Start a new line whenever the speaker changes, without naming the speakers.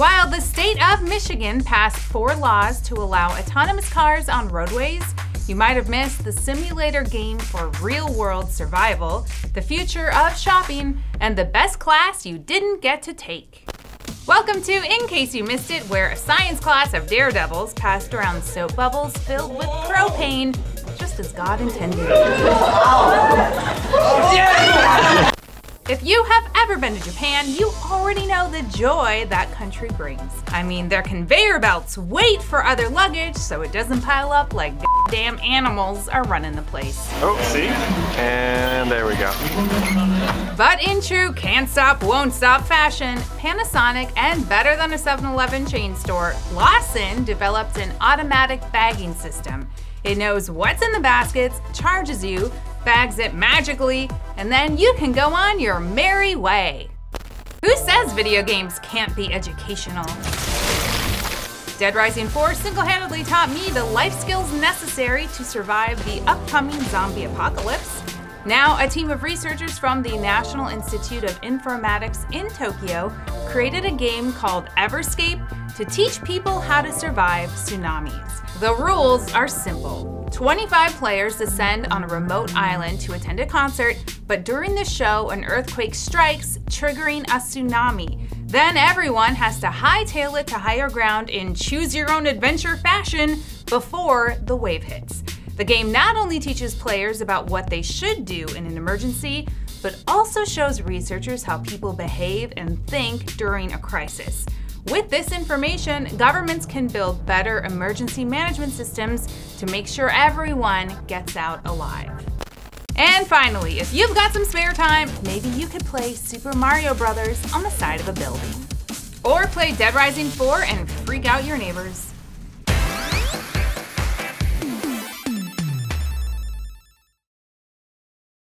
While the state of Michigan passed four laws to allow autonomous cars on roadways, you might have missed the simulator game for real world survival, the future of shopping, and the best class you didn't get to take. Welcome to In Case You Missed It, where a science class of daredevils passed around soap bubbles filled with propane, just as God intended. Been to Japan, you already know the joy that country brings. I mean, their conveyor belts wait for other luggage so it doesn't pile up like damn animals are running the place.
Oh, see? And there we go.
But in true can't stop, won't stop fashion, Panasonic and better than a 7 Eleven chain store, Lawson developed an automatic bagging system. It knows what's in the baskets, charges you, bags it magically, and then you can go on your merry way. Who says video games can't be educational? Dead Rising 4 single handedly taught me the life skills necessary to survive the upcoming zombie apocalypse. Now, a team of researchers from the National Institute of Informatics in Tokyo created a game called Everscape to teach people how to survive tsunamis. The rules are simple. 25 players descend on a remote island to attend a concert, but during the show, an earthquake strikes, triggering a tsunami. Then everyone has to hightail it to higher ground in choose your own adventure fashion before the wave hits. The game not only teaches players about what they should do in an emergency, but also shows researchers how people behave and think during a crisis. With this information, governments can build better emergency management systems to make sure everyone gets out alive. And finally, if you've got some spare time, maybe you could play Super Mario Brothers on the side of a building. Or play Dead Rising 4 and freak out your neighbors.